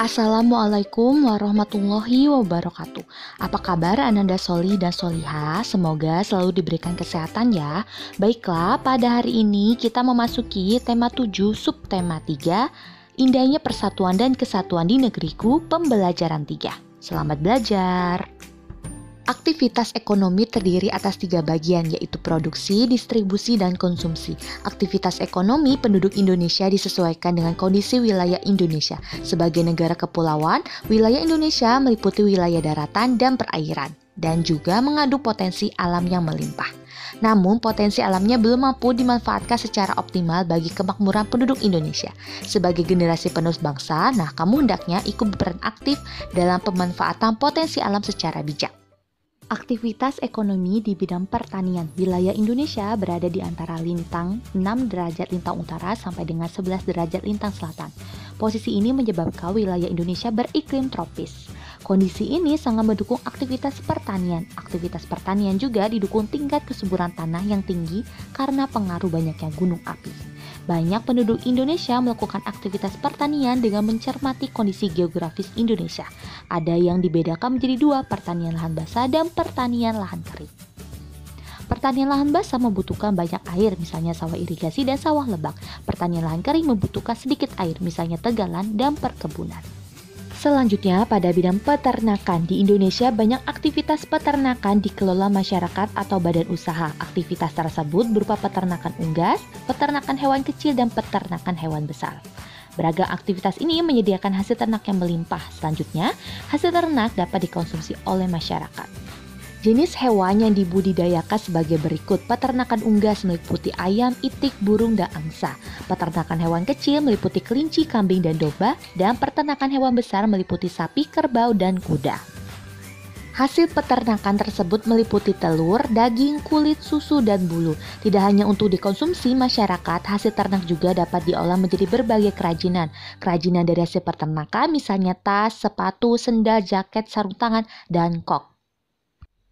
Assalamualaikum warahmatullahi wabarakatuh. Apa kabar Ananda Soli dan Soliha? Semoga selalu diberikan kesehatan ya. Baiklah, pada hari ini kita memasuki tema 7 subtema 3, Indahnya Persatuan dan Kesatuan di Negeriku, Pembelajaran 3. Selamat belajar. Aktivitas ekonomi terdiri atas tiga bagian, yaitu produksi, distribusi, dan konsumsi. Aktivitas ekonomi penduduk Indonesia disesuaikan dengan kondisi wilayah Indonesia. Sebagai negara kepulauan, wilayah Indonesia meliputi wilayah daratan dan perairan, dan juga mengandung potensi alam yang melimpah. Namun, potensi alamnya belum mampu dimanfaatkan secara optimal bagi kemakmuran penduduk Indonesia. Sebagai generasi penerus bangsa, nah kamu hendaknya ikut berperan aktif dalam pemanfaatan potensi alam secara bijak. Aktivitas ekonomi di bidang pertanian wilayah Indonesia berada di antara lintang 6 derajat lintang utara sampai dengan 11 derajat lintang selatan. Posisi ini menyebabkan wilayah Indonesia beriklim tropis. Kondisi ini sangat mendukung aktivitas pertanian. Aktivitas pertanian juga didukung tingkat kesuburan tanah yang tinggi karena pengaruh banyaknya gunung api. Banyak penduduk Indonesia melakukan aktivitas pertanian dengan mencermati kondisi geografis Indonesia. Ada yang dibedakan menjadi dua, pertanian lahan basah dan pertanian lahan kering. Pertanian lahan basah membutuhkan banyak air, misalnya sawah irigasi dan sawah lebak. Pertanian lahan kering membutuhkan sedikit air, misalnya tegalan dan perkebunan. Selanjutnya, pada bidang peternakan di Indonesia banyak aktivitas peternakan dikelola masyarakat atau badan usaha. Aktivitas tersebut berupa peternakan unggas, peternakan hewan kecil, dan peternakan hewan besar. Beragam aktivitas ini menyediakan hasil ternak yang melimpah. Selanjutnya, hasil ternak dapat dikonsumsi oleh masyarakat. Jenis hewan yang dibudidayakan sebagai berikut. Peternakan unggas meliputi ayam, itik, burung, dan angsa. Peternakan hewan kecil meliputi kelinci, kambing, dan domba. Dan peternakan hewan besar meliputi sapi, kerbau, dan kuda. Hasil peternakan tersebut meliputi telur, daging, kulit, susu, dan bulu. Tidak hanya untuk dikonsumsi masyarakat, hasil ternak juga dapat diolah menjadi berbagai kerajinan. Kerajinan dari hasil peternakan misalnya tas, sepatu, sendal, jaket, sarung tangan, dan kok.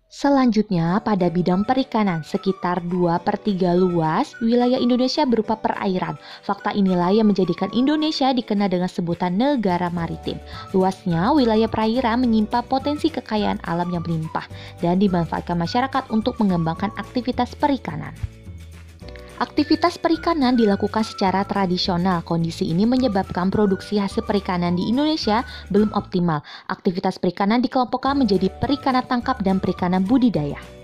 Selanjutnya, pada bidang perikanan, sekitar 2 per 3 luas wilayah Indonesia berupa perairan. Fakta inilah yang menjadikan Indonesia dikenal dengan sebutan negara maritim. Luasnya, wilayah perairan menyimpan potensi kekayaan alam yang melimpah dan dimanfaatkan masyarakat untuk mengembangkan aktivitas perikanan. Aktivitas perikanan dilakukan secara tradisional. Kondisi ini menyebabkan produksi hasil perikanan di Indonesia belum optimal. Aktivitas perikanan dikelompokkan menjadi perikanan tangkap dan perikanan budidaya.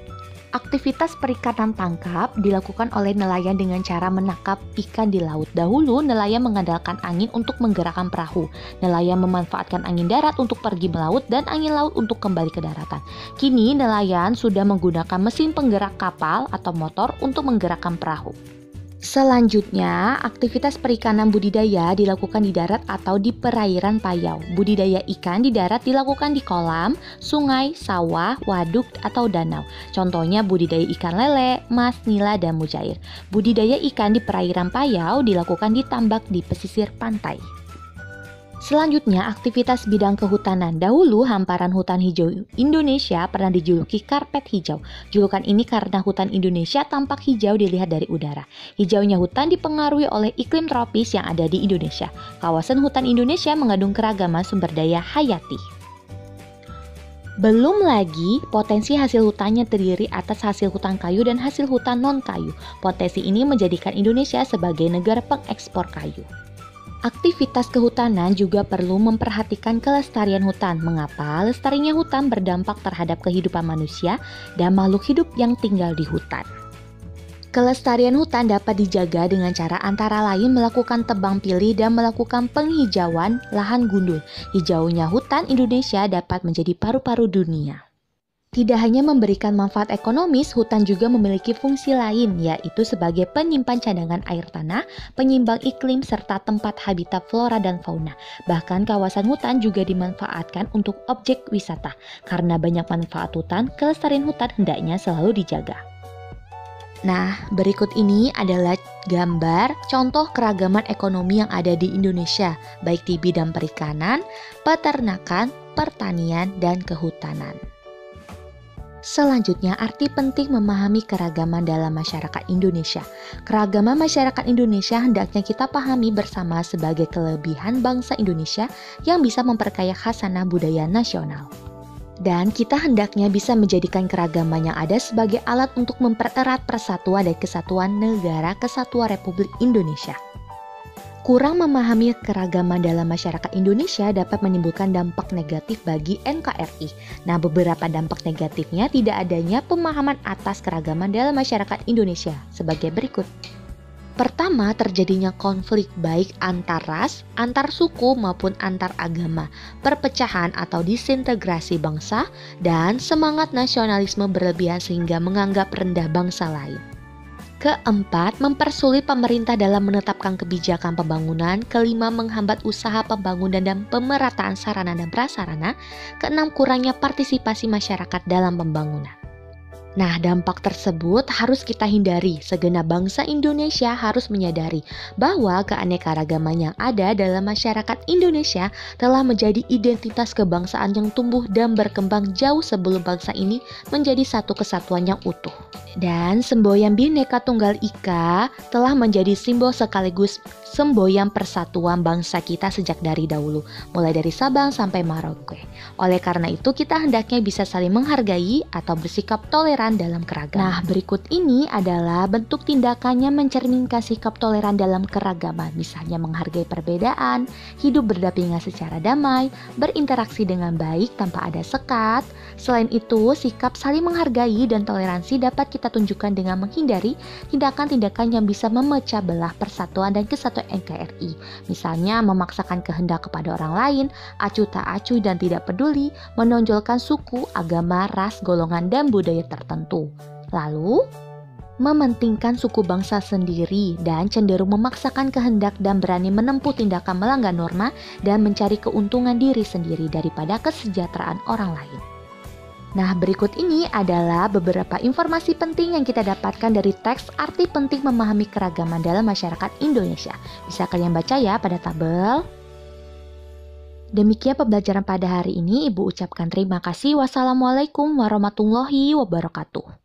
Aktivitas perikanan tangkap dilakukan oleh nelayan dengan cara menangkap ikan di laut. Dahulu, nelayan mengandalkan angin untuk menggerakkan perahu. Nelayan memanfaatkan angin darat untuk pergi melaut dan angin laut untuk kembali ke daratan. Kini, nelayan sudah menggunakan mesin penggerak kapal atau motor untuk menggerakkan perahu. Selanjutnya, aktivitas perikanan budidaya dilakukan di darat atau di perairan payau. Budidaya ikan di darat dilakukan di kolam, sungai, sawah, waduk, atau danau. Contohnya budidaya ikan lele, mas, nila, dan mujair. Budidaya ikan di perairan payau dilakukan di tambak di pesisir pantai. Selanjutnya, aktivitas bidang kehutanan. Dahulu, hamparan hutan hijau Indonesia pernah dijuluki karpet hijau. Julukan ini karena hutan Indonesia tampak hijau dilihat dari udara. Hijaunya hutan dipengaruhi oleh iklim tropis yang ada di Indonesia. Kawasan hutan Indonesia mengandung keragaman sumber daya hayati. Belum lagi potensi hasil hutannya terdiri atas hasil hutan kayu dan hasil hutan non-kayu. Potensi ini menjadikan Indonesia sebagai negara pengekspor kayu. Aktivitas kehutanan juga perlu memperhatikan kelestarian hutan. Mengapa lestarinya hutan berdampak terhadap kehidupan manusia dan makhluk hidup yang tinggal di hutan? Kelestarian hutan dapat dijaga dengan cara antara lain melakukan tebang pilih dan melakukan penghijauan lahan gundul. Hijaunya hutan Indonesia dapat menjadi paru-paru dunia. Tidak hanya memberikan manfaat ekonomis, hutan juga memiliki fungsi lain, yaitu sebagai penyimpan cadangan air tanah, penyimbang iklim, serta tempat habitat flora dan fauna. Bahkan kawasan hutan juga dimanfaatkan untuk objek wisata. Karena banyak manfaat hutan, kelestarian hutan hendaknya selalu dijaga. Nah, berikut ini adalah gambar contoh keragaman ekonomi yang ada di Indonesia, baik di bidang perikanan, peternakan, pertanian, dan kehutanan. Selanjutnya, arti penting memahami keragaman dalam masyarakat Indonesia. Keragaman masyarakat Indonesia hendaknya kita pahami bersama sebagai kelebihan bangsa Indonesia yang bisa memperkaya khasanah budaya nasional. Dan kita hendaknya bisa menjadikan keragaman yang ada sebagai alat untuk mempererat persatuan dan kesatuan negara kesatuan Republik Indonesia. Kurang memahami keragaman dalam masyarakat Indonesia dapat menimbulkan dampak negatif bagi NKRI. Nah, beberapa dampak negatifnya tidak adanya pemahaman atas keragaman dalam masyarakat Indonesia sebagai berikut. Pertama, terjadinya konflik baik antar ras, antar suku maupun antar agama, perpecahan atau disintegrasi bangsa, dan semangat nasionalisme berlebihan sehingga menganggap rendah bangsa lain. Keempat, mempersulit pemerintah dalam menetapkan kebijakan pembangunan. Kelima, menghambat usaha pembangunan dan pemerataan sarana dan prasarana. Keenam, kurangnya partisipasi masyarakat dalam pembangunan. Nah, dampak tersebut harus kita hindari. Segenap bangsa Indonesia harus menyadari bahwa keanekaragaman yang ada dalam masyarakat Indonesia telah menjadi identitas kebangsaan yang tumbuh dan berkembang jauh sebelum bangsa ini menjadi satu kesatuan yang utuh. Dan semboyan Bhinneka Tunggal Ika telah menjadi simbol sekaligus semboyan persatuan bangsa kita sejak dari dahulu, mulai dari Sabang sampai Merauke. Oleh karena itu, kita hendaknya bisa saling menghargai atau bersikap toleran dalam keragaman. Nah, berikut ini adalah bentuk tindakannya mencerminkan sikap toleran dalam keragaman, misalnya menghargai perbedaan, hidup berdampingan secara damai, berinteraksi dengan baik tanpa ada sekat. Selain itu, sikap saling menghargai dan toleransi dapat kita tunjukkan dengan menghindari tindakan-tindakan yang bisa memecah belah persatuan dan kesatuan NKRI. Misalnya memaksakan kehendak kepada orang lain, acuh tak acuh dan tidak peduli, menonjolkan suku, agama, ras, golongan, dan budaya tertentu. Lalu, mementingkan suku bangsa sendiri dan cenderung memaksakan kehendak dan berani menempuh tindakan melanggar norma dan mencari keuntungan diri sendiri daripada kesejahteraan orang lain. Nah, berikut ini adalah beberapa informasi penting yang kita dapatkan dari teks arti penting memahami keragaman dalam masyarakat Indonesia. Bisa kalian baca ya pada tabel. Demikian pembelajaran pada hari ini. Ibu ucapkan terima kasih. Wassalamualaikum warahmatullahi wabarakatuh.